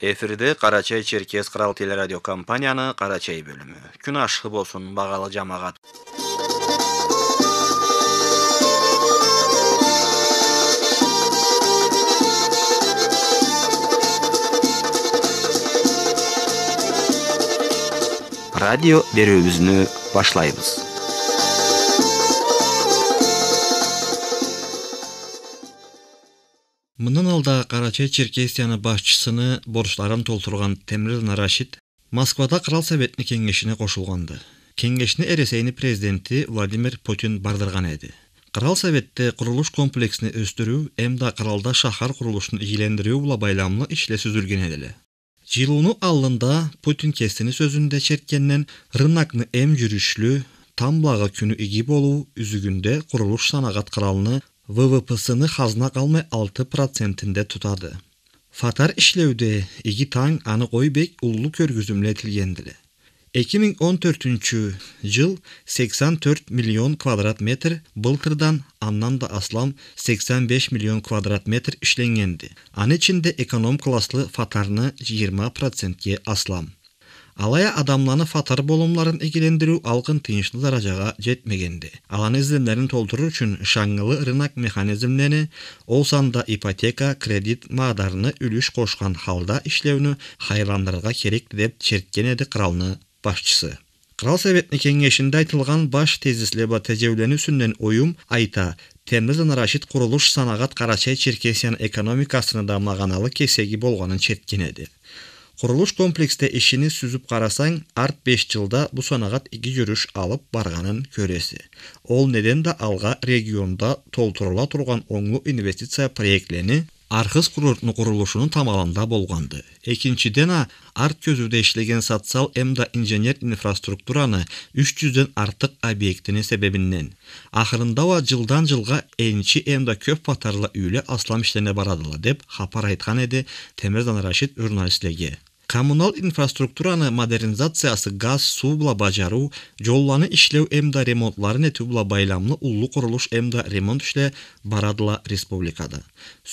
эфирде кара чай черкес кырал телерадио компанияны кара чай бөлүмү. Күн ашыгы болсун багалы жамагат радио берүүбүздү башлайбыз мындан алда карачай черкесияны башчысыны борчтарын толтурган темир нарашид москвада кырал советини кеңешине кошулганды. Кеңештин эресейни президенти владимир путин бардырган эди. Кырал советте курулуш комплексин өстүрүү эмда кыралда шахар курулушун ийгилендирүү була байламлуу ишле сүзүлгөн эди эле жылууну алдында путин кестини сөзүндө черткенден рынокны эм жүрүшлүү тамблагы күнү иги болуу үзүгүндө курулуш санагат кыралыны ввпсыны калмай алты процентинде тутады фатар иштөөдө иги таң аны этилгенди эле эки миң он төртүнчү жыл сексен төрт миллион квадрат метр былтырдан андан да аслам сексен беш миллион квадрат метр ишленгенди анын ичинде эконом класслы фатарны жыйырма процентке аслам алая адамланы фатар болумларын игилендирүү алкын тыйынчтуу даражага жетмегенди. Аланы издемдерин толтуруу үчүн шаңгылы рынок механизмдени ол санда ипотека кредит маадарыны үлүш кошкан халда иштөөнү кайрыландырырга керек деп черткен эди кыралны башчысы. Кырал советинин кеңешинде айтылган баш тезислеба тежеүленүүсүнөн уюм айта темирзан рашид курулуш санагат карачай черкесиянын экономикасыны да маганалы кесеги болгонун черткен эди курулуш комплексте ишини сүзүп карасаң арт беш жылда бул санагат иги жүрүш алып барганын көрөсү ол неден да алга региондо толтурула турган оңуу инвестиция проектилерини архыз курортунун курулушунун тамалында болгонду экинчиден арт көзүдө иштеген социал эмда инженер инфраструктураны үч жүздөн артык объектини себебинен акырындаба жылдан жылга энчи эмда көп фатарлы үйлө аслам ишлене барадыла деп капар айткан эди темирзан рашид журналисттерге коммунал инфраструктураны модернизациясы газ суу була бажаруу жоллорну иштөө эмда ремонтларын этүү була байламлуу улуу курулуш эмда ремонт ишле барадыла республикада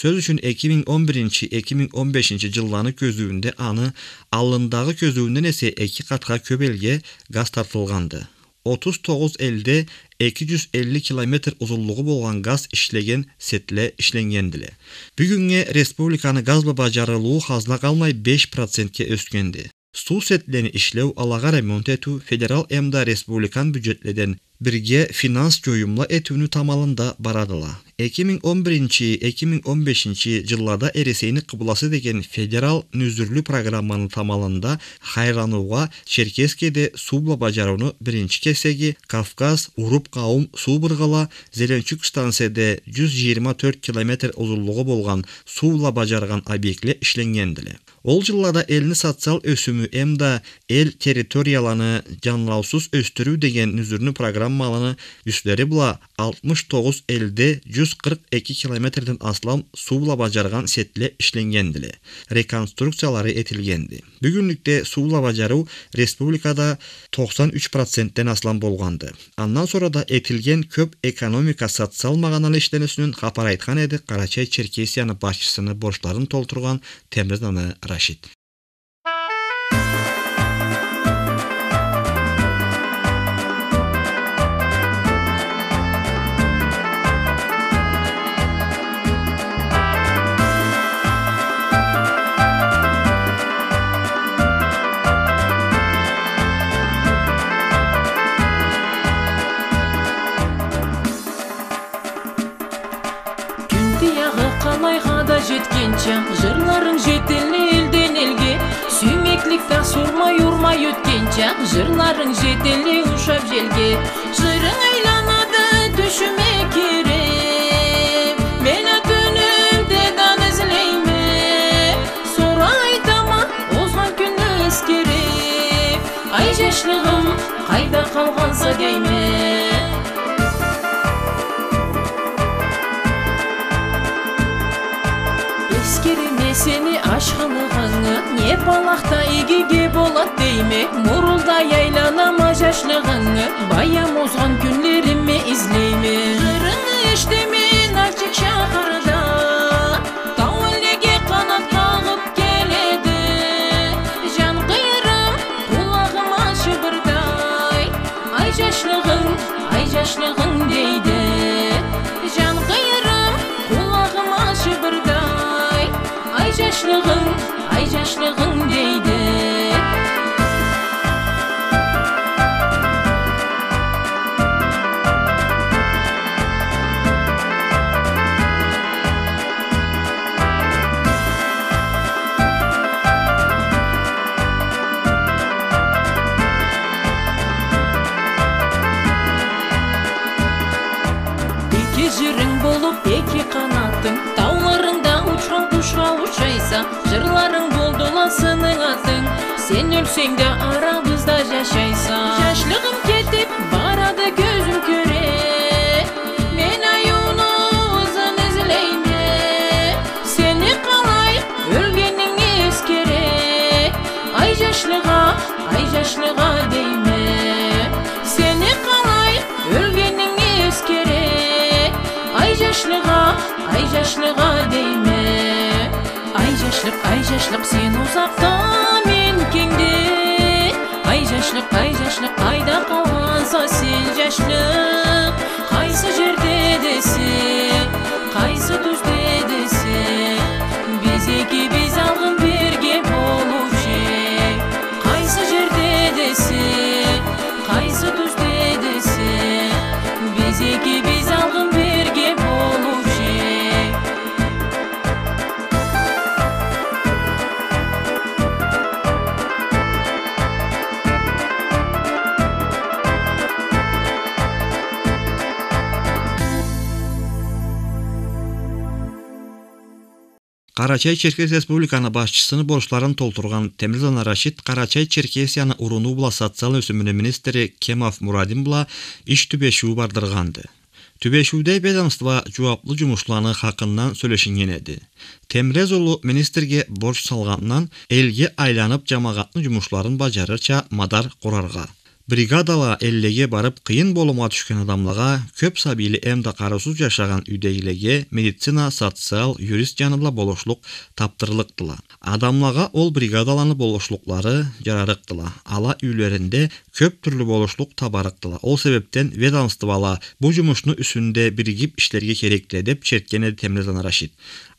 сөз үчүн эки миң он биринчи эки миң он бешинчи жылданы көзүүндө аны алдындагы көзүүнөн эсе эки катка көп элге газ тартылганды отуз тогуз элде эки жүз элүү километр узунлугу болгон газ иштеген сетле ишленгенди эле бүгүнгө республиканы газбы бажарылуу калмай беш процентке өскөнди суу сетлени иштөө алага ремонт этүү федерал эмда республикан бюджетледен бирге финанс жоюмла этүүнү тамалында барадыла эки миң он биринчи эки миң он бешинчи жылларда эресейни кыбласы деген федерал нүзүрлүү программанын тамалында кайрыланууга черкескеде суу була бажарууну биринчи кесеги кавказ уруп каум суу быргала зеленчук станцияде жүз жыйырма төрт километр узунлугу болгон суу була бажарган объектилер ишленгенди эле ол жылларда элдин социал өсүмү эмда эл территорияланы жанлаусуз өстүрүү деген нүзүрнү программа малыны үстleri була алтымыш тогуз элде жүз кырк эки километрден аслам суу була бажарган сетле ишленгенди эле реконструкциялары этилгенди бүгүнлүктө суу була бажаруу республикада токсон үч проценттен аслам болгонду андан sonra да этилген көп экономика социал маганалы ишленүүсүнөн капар айткан эди карачай черкесиянын башчысыны борчтарын толтурган темирзаны рашид не балакта игиге болот дейме мурулдай айланама жашлыгыңы баям озгон күнлеримми излейме жырыңы эчтемен ачык шаарда Gözüm sende aramızda yaşaysa Yaşlığım ketip barada gözüm köre Men ayunu uzun izleyme Seni qalay ölgenin eskere. Ay yaşlığa, ay yaşlığa deyme Seni qalay ölgenin eskere. Ay yaşlığa, ay yaşlığa deyme Ay yaşlık, ay yaşlık sen uzaktan кеңде Ай жашлық, ай жашлық айда қалғанса сен жашлық Қайсы жерде десе, Карачай Черкес Республиканы башчысыны борçларын толтурган Темирзан Рашид Карачай Черкесияны уруну була социал өсүмүнүн министри Кемов Мурадин була иш түбешүү бардырганды. Түбешүүдө ведомство жууаптуу жумушчуларны хакынан сүйлөшүнген эди. Темрез уулу министрге борç салгандан элге айланып жамагаттын жумушларын бажарырча мадар курарга. Бригадала эллеге барып кыйын болума түшкөн адамларга көп сабилі эмда кароосуз жашаган үйдөгилерге медицина, социал, юрист жанында болошлук таптырылыктыла. Адамларга ол бригадаланы болошлуклары жарарыктыла. Ала үйлөрүндө көп түрлүү болошлук табарыктыла. Ол себептен ведомствола бу жумушну үсүндө биригип иштерге керектеле деп черткен эди Рашид.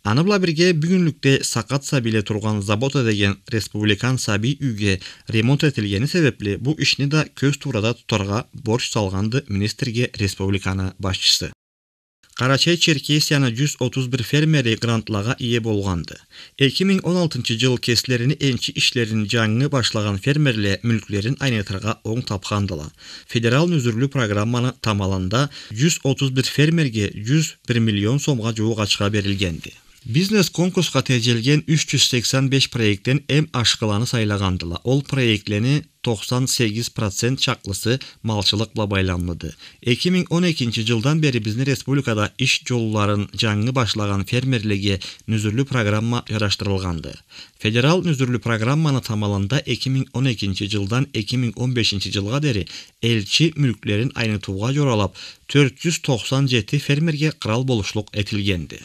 Аны бирге бүгүнлүктө сакат сабиле турган забота деген республикан саби үйгө ремонт этилгени себепли бу ишни да көз туурада тутарга борç салганды министрге республиканы башчысы. Карачай Черкесияны 131 фермери грантлага ие болгонду. 2016 жыл кесилерини энчи ишлерин жаңы башлаган фермерлер мүлклерин айнытырга оң тапкандыла. Федерал нүзүрлүү программаны тамаланда 131 фермерге 101 миллион сомго жуук ачка берилгенди. Бизнес конкурска тежелген 385 проекттен эм ашкыланы сайлагандыла. Ол проектлени 98% чаклысы малчылыкла байланылды. 2012 жылдан бери биздин республикада иш жолларын жаңы башлаган фермерлерге нүзүрлүү программа жараштырылганды. Федерал нүзүрлүү программаны тамаланда 2012 жылдан 2015 жылга дери элчи мүлклерин айнытууга жоралап 497 фермерге кырал болушлук этилгенди.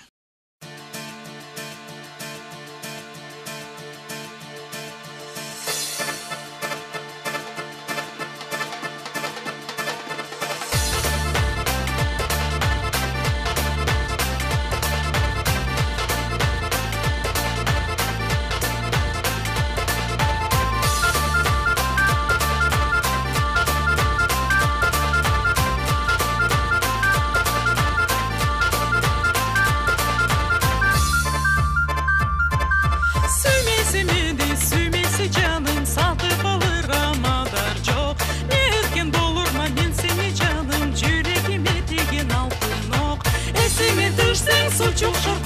you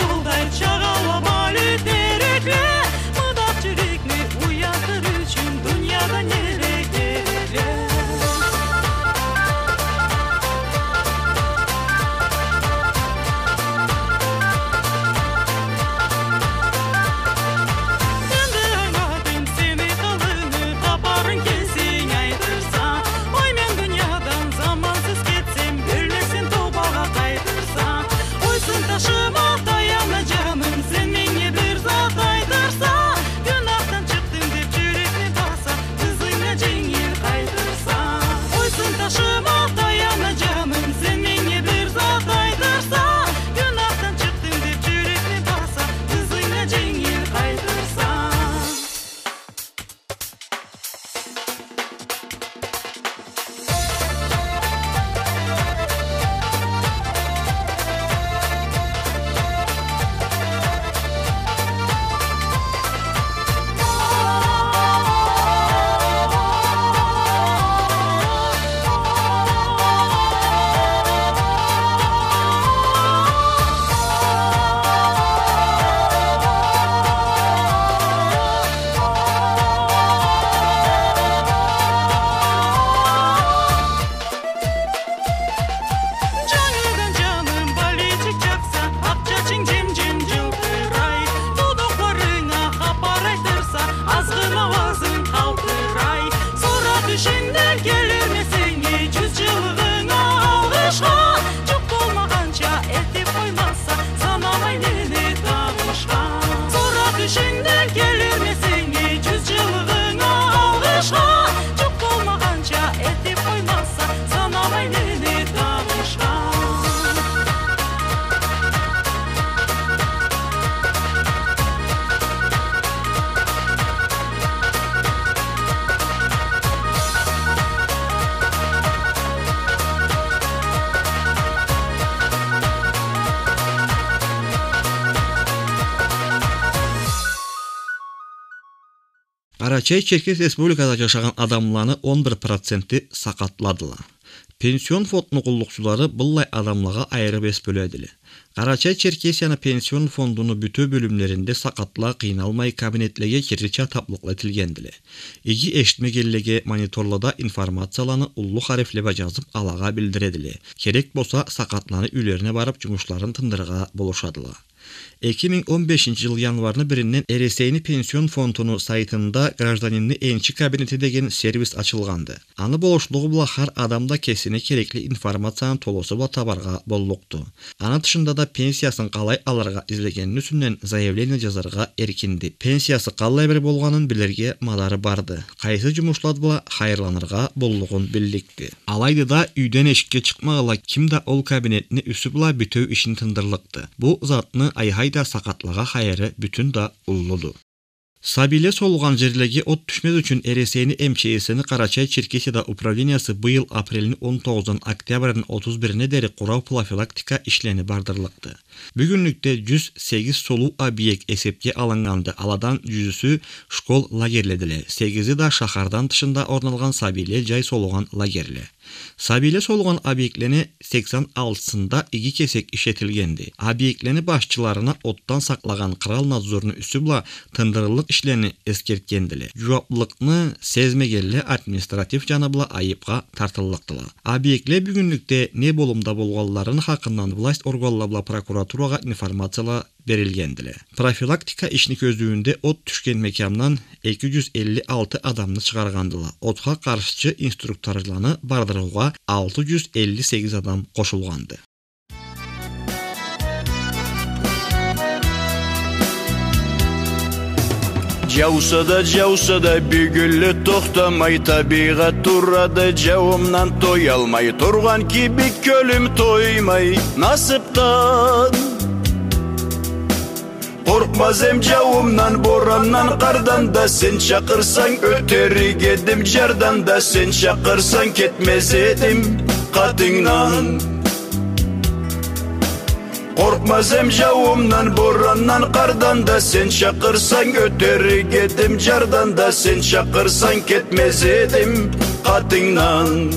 Карачай Черкес Республикада жашаган адамларны 11% сакатладыла. Пенсион фондунун кулдукчулары буллай адамларга айырып эс бөлөдүле. Карачай Черкесияны пенсион фондуну бүтө бөлүмлөрүндө сакатла кыйналмай кабинетлеге кирче таплык этилгендиле. Иги эштмегеллеге мониторлода информацияланы уллук харифлебе жазып алага билдиредиле. Керек болса сакатланы үйлөрүнө барып жумушларын тындырга болушадыла. 2015 жыл январны биринен эресейни пенсион фондунун сайтында гражданинни энчи кабинети деген сервис ачылганды аны болушлугу була ар адамда кесине керекли информацияны толосу була табарга боллукту анын тышында да пенсиясын аларга излегенин үстүнөн заявление жазарга эркинди пенсиясы кандай бир болгонун билерге мадары барды кайсы жумушлар була хайырланырга боллугун билдикти алайда да үйдөн эшикке чыкмагыла ким да ол кабинетни үсү була бүтөө ишин тындырлыкты бул айхайда сакатлага хайыры бүтүн да уллуду Сабиле солган жерлеге от түшмөз үчүн эресени МЧСни Карачай Черкесияда управлениясы быйыл апрелдин 19 октябрдын 31-не дери курау профилактика ишлени бардырлыкты. Бүгүнлүктө 108 солуу объект эсепке алынганды. Аладан 100сү школ лагерледиле. 8и да шахардан тышында орналган Сабиле жай солган лагерле. Сабиле солгон объектлени 86-сында иги кесек ишетилгенди. Объектлени башчыларына оттан саклаган кырал надзорунун үсү була тындырылык ишлени эскерткендиле. Жууаптылыкны сезмегелле административ жана була айыпка тартылыктыла. Объектле бүгүнлүктө не болумда болгонларын хакынан власть органлары була информациялар берилгендиле. Профилактика ишни көздүүндө от түшкен мекандан 256 адамны чыгаргандыла. Отка каршы инструкторларны бардырууга 658 адам кошулганды. Жауса да жауса да бүгүлі тоқтамай табиғат тұрады жауымнан той алмай. Тұрған кибик көлім тоймай насыптан. Қорқмас ем жауымнан бораннан қардан да сен шақырсаң өтер едім жардан да сен шақырсаң кетмес едім қатыңнан. Қорқмас ем жауымнан бораннан қардан да сен шақырсаң өтер едім жардан да сен шақырсаң кетмес едім қатыңнан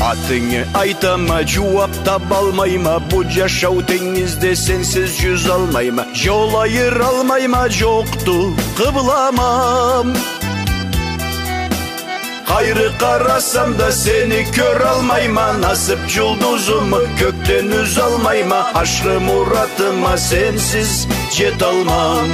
Атыңы айтама жуап таба алмайма Бұ жашау теңізде сенсіз жүз алмайма Жол айыр алмайма Hayrı karasam da seni kör almayma. Nasip yılduzumu kökten üz almayma. Aşrı muratıma sensiz cet almam.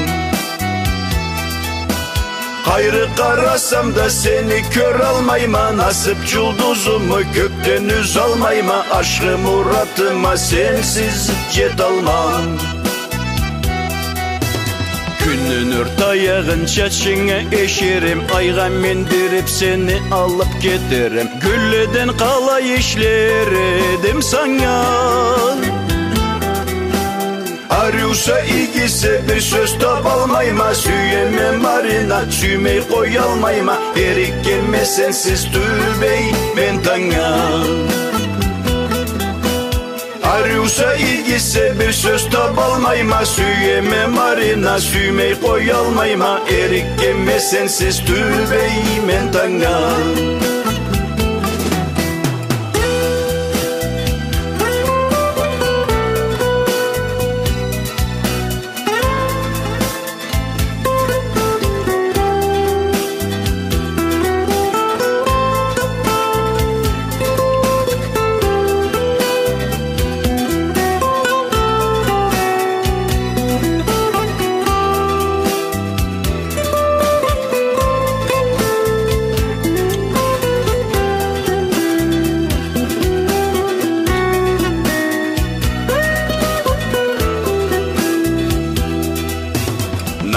Hayrı karasam da seni kör almayma. Nasip yılduzumu kökten üz almayma. Aşrı muratıma sensiz cet almam. Günün ortayağın çeçini eşirim Ayğa mindirip seni alıp getirim. Gülleden kalay işler edim sana. Arıyorsa ilgisi bir söz tapalmayma Süyeme marina tümey koyalmayma Erik gelmesen siz tübey ben tanım Arıyorsa ilgisi bir söz tabalmayma. Süyeme marina süymey koy almayma. Erik gemme sensiz tülbey men tanga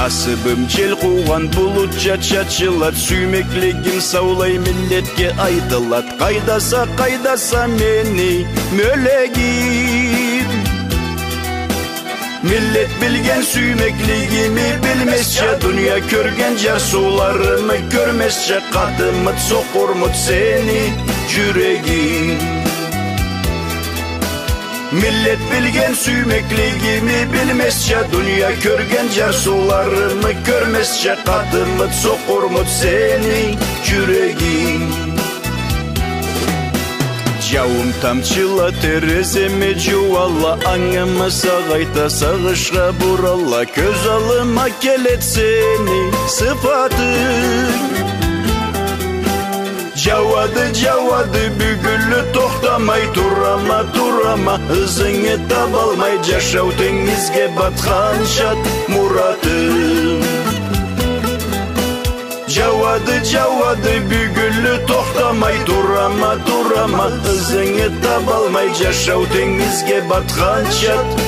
Kasıbımcil kuvan bulutça çaçılat Sümekligim savlay milletke aydılat. Kaydasa kaydasa meni mölegim Millet bilgen süymekligimi bilmezce Dünya körgencer sularımı görmezce Kadımıt sokurmut seni yüreğim Millet bilgen süymekligimi bilmezçe Dünya körgen jar sularımı görmezçe Kadımıt sokurmut senin yüreğin Жауым тамчыла тереземе жуалла аңыма сағайта сағышқа бұралла көз алыма келет сені сыфатың Жауады жауады бүгілі тоқтамай турама турама ызыңы табалмай жашау теңізге батқан шат мұратым Жауады жауады бүгілі тоқтамай турама турама ызыңы табалмай жашау теңізге батқан шат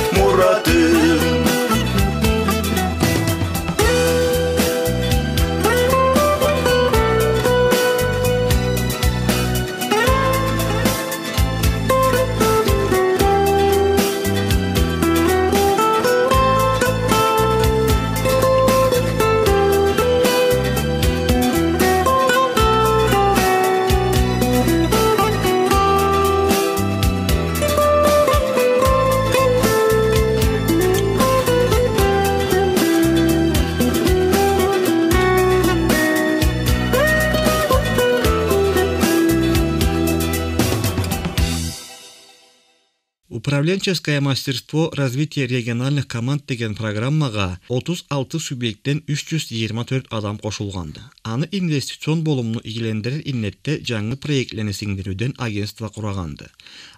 Управленческое мастерство развития региональных команд деген программага 36 субъекттен 324 адам кошулганды. Аны инвестицион болумну ийгилендирер иннетте жаңы проектлени сиңдирүүдөн агентство кураганды.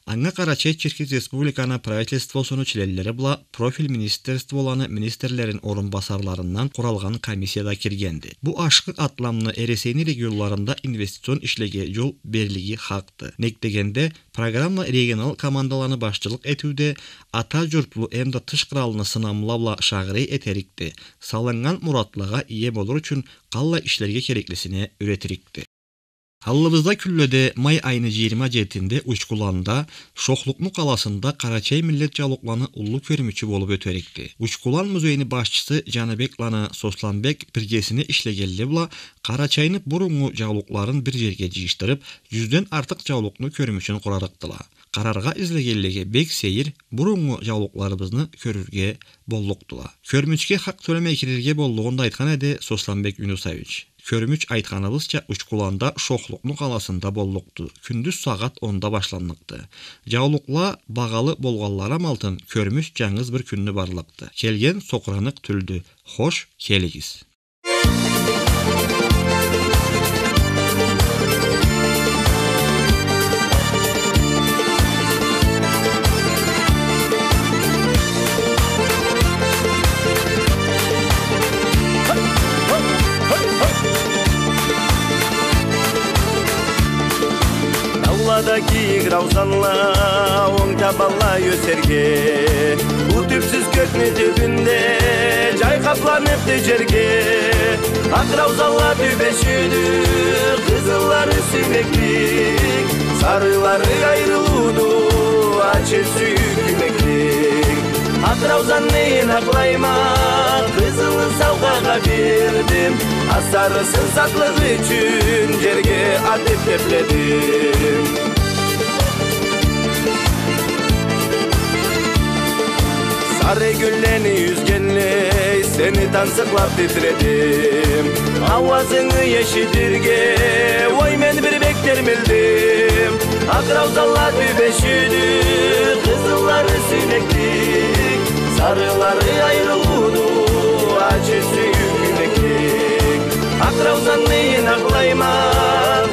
Аңа Карачай Черкес Республиканы правительствосуну членлери була профиль министерстволаны министрлерин орунбасарларынан куралган комиссияда киргенди. Бу ашкы атламны эресейни регионларында инвестицион ишлеге жол берлиги хакты. Нектегенде программа регионал командаланы башчылык этүүдө ата журтлуу эмда тыш кыралыны сынамлабла шагырый этерикти. Салынган муратлыга ие болур үчүн калла ишлерге кереклисине үретирикти. Аллыбызда күллөде май айыны 27-inde Учкуланда, Шохлукну каласында Карачай миллет жалукланы улуу көрмүчү болуп өтөректи. Учкулан музейини башчысы Жаныбек Лана Сосланбек биргесине иштегелде була Карачайны буруңу жалукларын бир жерге жыйыштырып, жүздөн артык жалуклну көрмүчүн курарыктыла. Карарга излегеллеге бек сейир буруңу жалукларыбызны көрүргө боллуктула. Көрмүчкө хак төлөмөй кирерге боллугун да айткан эди Сосланбек Юнусович. Көрмүч айтканыбызча Учкуланда Шохлукну каласында боллукту. Күндүз сагат 10да башланыкты. Жаулукла багалы болганлар амалтын көрмүч жаңыз бир күнү барлыкты. Келген сокуранык түлдү. Хош келигиз. Дауладаки раузанла оң табалла өсерге Утүпсүз көкмө түбүндө жайкапланыпты жерге Ак раузалла түбешүдү кызыллары сүймектик Сарылары айрылууду ачы сүйкүмектик Ак раузаны аклайма кызылын савгага бердим Асарысын саклык үчүн жерге атып тепледим Sarı güllerini yüzgenli Seni dansıklap titredim. Avazını yeşildirge Vay men bir bekler bildim. Akravzallar bübeşüdü Kızılları sinektik Sarıları ayrılığını Acı suyuk yünektik Akravzanı yinaklayma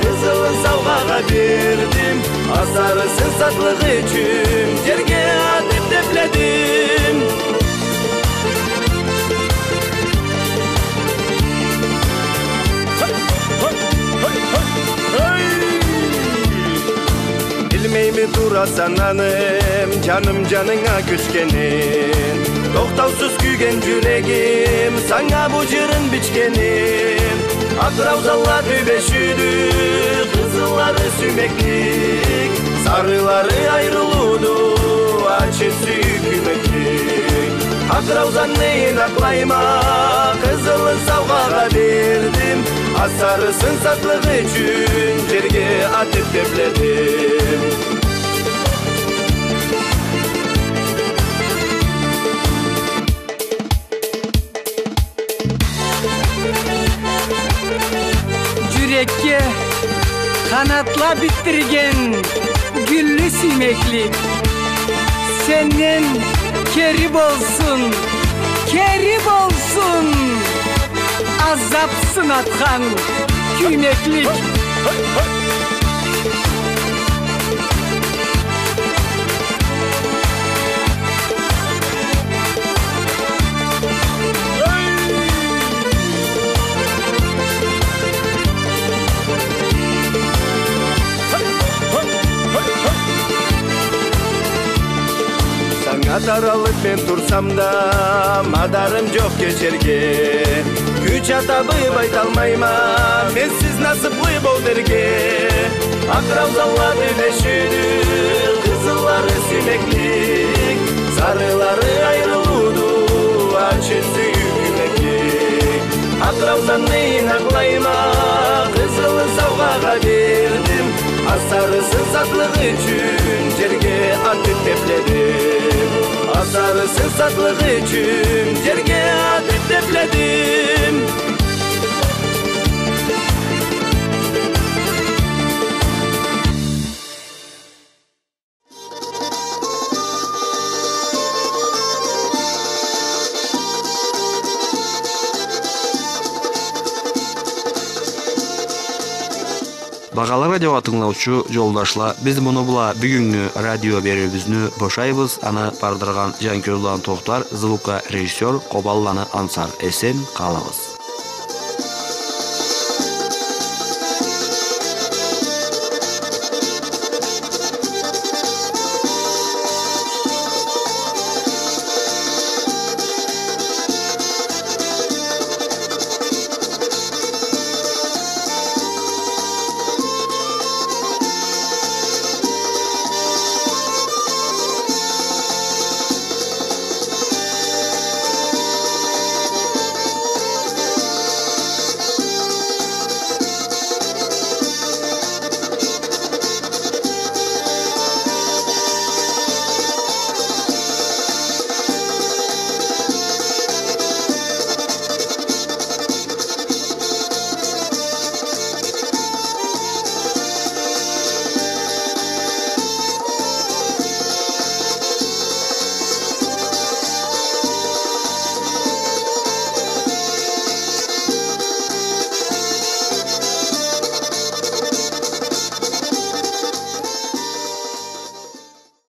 Kızılı savgağa verdim Azarısın satlığı için Cerge durasan hanım Canım canına küçkenin Toktavsız kügen yüreğim Sana bu cırın biçkenim Akravzallar tübeşüdü Kızılları sümeklik Sarıları ayrılıdı Açı sükümeklik Akravzan neyin aklayma Kızılın savgaga verdim Asarısın saklık üçün Жерге атып тепledim yürekке kanatla bittirgen güllü simeklik Senden kerib olsun, kerib olsun. Azap sınatkan küymeklik daralıp ben dursam da Madarım çok yok geçerge Güç atabı baytalmayma Ben siz nasipli bol derge Akravzallar birleşir Kızılları sümeklik Sarıları ayrılıdu Açısı yükümeklik Akravzanı inaklayma Kızılı savgağa verdim Asarısız atlığı için Cerge atıp tepledim. Атып тепледим Асарысын сатлык үчүн жерге Багалы радиоға тыңлаучу жолдашлар, біз мұны була бүгүнкү радио берүүбүздү бошайбыз. Аны бардырган Жанкөрлан Токтар, звука режиссер Кобалланы Ансар. Эсен калыңыз.